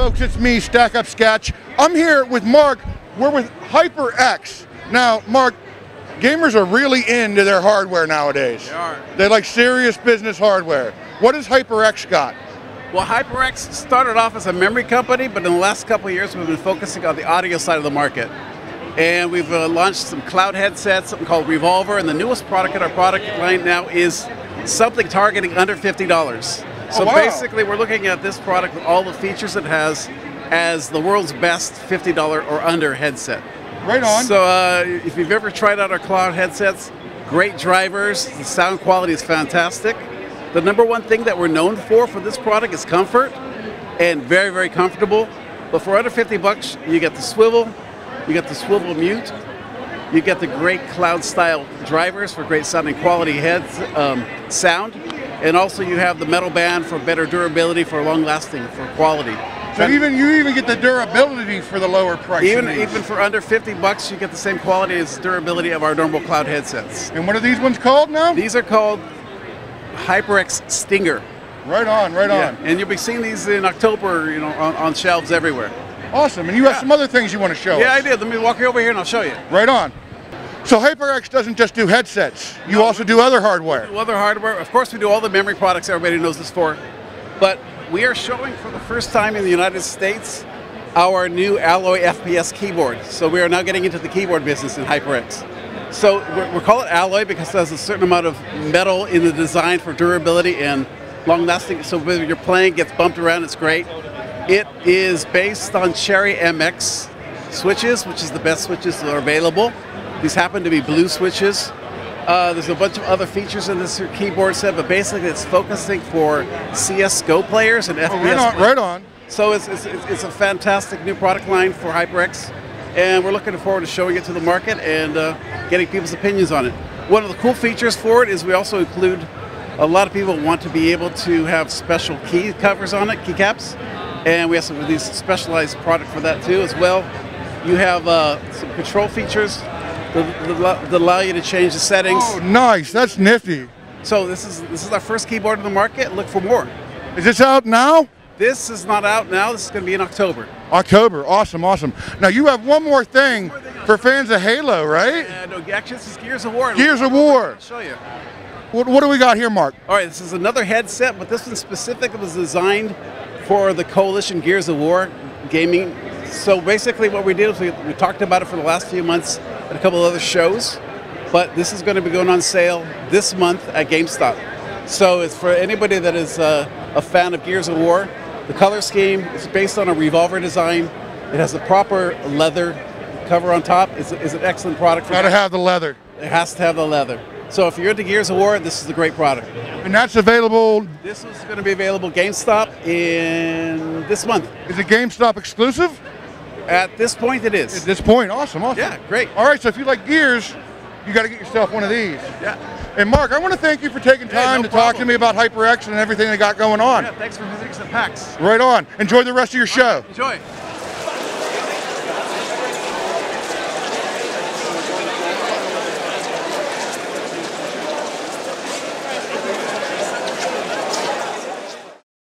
folks, it's me, Stack Up Sketch. I'm here with Mark. We're with HyperX. Now, Mark, gamers are really into their hardware nowadays. They are. They like serious business hardware. What has HyperX got? Well, HyperX started off as a memory company, but in the last couple of years, we've been focusing on the audio side of the market. And we've uh, launched some cloud headsets, something called Revolver, and the newest product in our product line now is something targeting under $50. So Oh, wow. basically, we're looking at this product with all the features it has as the world's best $50 or under headset. Right on. So uh, if you've ever tried out our cloud headsets, great drivers, the sound quality is fantastic. The number one thing that we're known for for this product is comfort and very, very comfortable. But for under 50 bucks, you get the swivel, you get the swivel mute, you get the great cloud style drivers for great sounding quality heads, um, sound, and also you have the metal band for better durability, for long lasting, for quality. so even you even get the durability for the lower price. Even even for under 50 bucks, you get the same quality as durability of our normal cloud headsets. and what are these ones called now? These are called HyperX Stinger. right on, right Yeah, on. and you'll be seeing these in October, you know, on, on shelves everywhere. Awesome. And you have some other things you want to show Yeah, us. I did. Let me walk you over here and I'll show you. Right on. So HyperX doesn't just do headsets. You also do other hardware. Other hardware, of course, we do all the memory products everybody knows us for, but we are showing for the first time in the United States our new Alloy FPS keyboard. So we are now getting into the keyboard business in HyperX. So we're, we call it Alloy because it has a certain amount of metal in the design for durability and long lasting. So whether you're playing, gets bumped around, it's great. It is based on Cherry MX switches, which is the best switches that are available. These happen to be blue switches. Uh, there's a bunch of other features in this keyboard set, but basically it's focusing for CS:GO players and FPS. Oh, right on, players. right on. So it's, it's, it's a fantastic new product line for HyperX, and we're looking forward to showing it to the market and uh, getting people's opinions on it. One of the cool features for it is we also include a lot of people want to be able to have special key covers on it, keycaps, and we have some of these specialized product for that too as well. You have uh, some control features that, allow- you to change the settings. Oh, nice. That's nifty. So this is this is our first keyboard in the market. Look for more. Is this out now? This is not out now. This is going to be in October. October. Awesome, awesome. Now you have one more thing for fans of Halo, right? And uh, actually, this is Gears of War. Gears of War. I'll show you. What, what do we got here, Mark? All right, this is another headset, but this one specifically was designed for the Coalition Gears of War gaming. So basically, what we did is we, we talked about it for the last few months at a couple of other shows, but this is going to be going on sale this month at GameStop. So it's for anybody that is uh, a fan of Gears of War. The color scheme is based on a revolver design. It has the proper leather cover on top. It's, it's an excellent product. For Got to have the leather. it has to have the leather. So if you're into Gears of War, this is a great product. And that's available. This is going to be available GameStop in this month. Is it GameStop exclusive? At this point, it is. At this point, awesome, awesome. Yeah, great. All right, so if you like gears, you got to get yourself one of these. Yeah. And Mark, I want to thank you for taking time no to talk to me about HyperX and everything they got going on. Yeah, thanks for visiting some PAX. Right on. Enjoy the rest of your show. Enjoy.